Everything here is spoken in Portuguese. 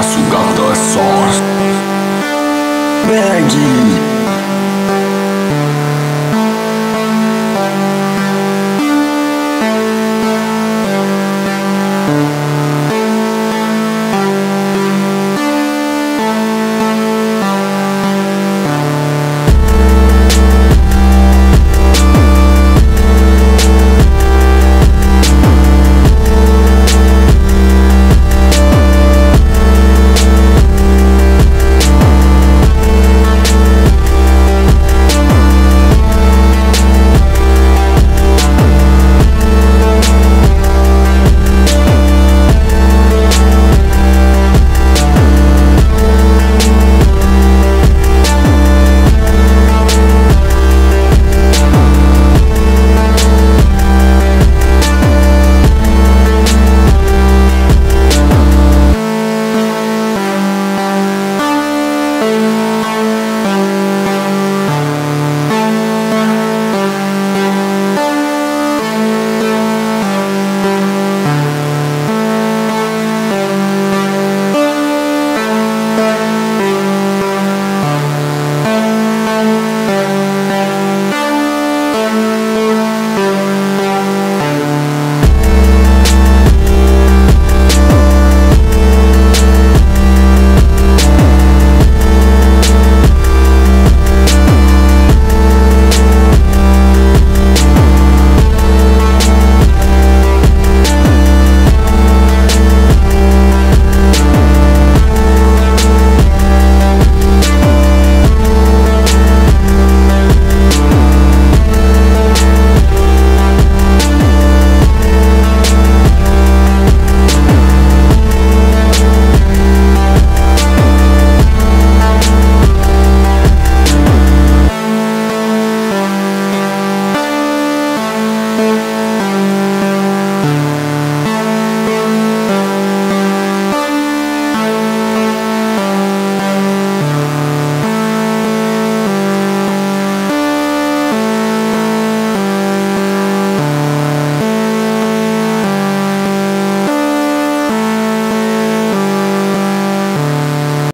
Cássio Gata Sors. Pegue!